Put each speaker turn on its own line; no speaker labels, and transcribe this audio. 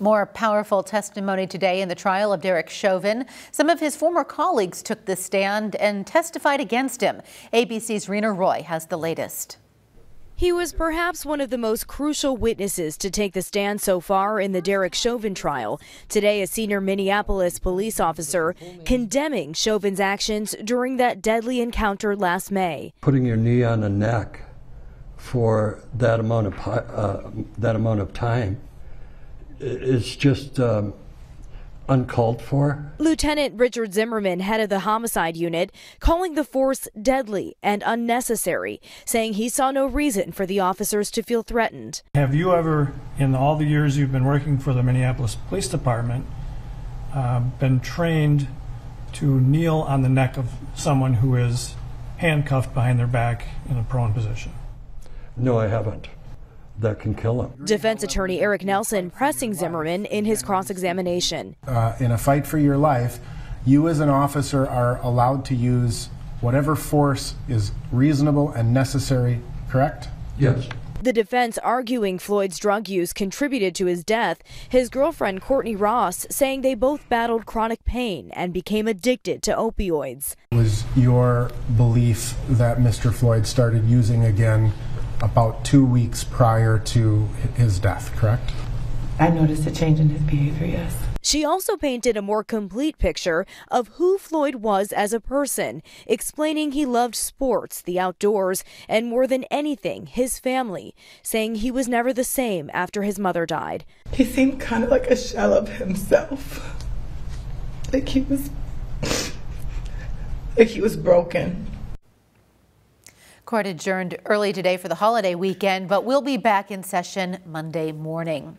More powerful testimony today in the trial of Derek Chauvin. Some of his former colleagues took the stand and testified against him. ABC's Reena Roy has the latest.
He was perhaps one of the most crucial witnesses to take the stand so far in the Derek Chauvin trial. Today, a senior Minneapolis police officer condemning Chauvin's actions during that deadly encounter last May.
Putting your knee on the neck for that amount of uh, that amount of time is just um, uncalled for.
Lieutenant Richard Zimmerman, head of the homicide unit, calling the force deadly and unnecessary, saying he saw no reason for the officers to feel threatened.
Have you ever, in all the years you've been working for the Minneapolis Police Department, uh, been trained to kneel on the neck of someone who is handcuffed behind their back in a prone position?
No, I haven't that can kill him.
Defense attorney Eric Nelson pressing Zimmerman in his cross examination.
Uh, in a fight for your life, you as an officer are allowed to use whatever force is reasonable and necessary, correct?
Yes.
The defense arguing Floyd's drug use contributed to his death. His girlfriend, Courtney Ross, saying they both battled chronic pain and became addicted to opioids.
Was your belief that Mr. Floyd started using again about two weeks prior to his death, correct?
I noticed a change in his behavior, yes.
She also painted a more complete picture of who Floyd was as a person, explaining he loved sports, the outdoors, and more than anything, his family, saying he was never the same after his mother died.
He seemed kind of like a shell of himself. Like he was like he was broken.
Court adjourned early today for the holiday weekend, but we'll be back in session Monday morning.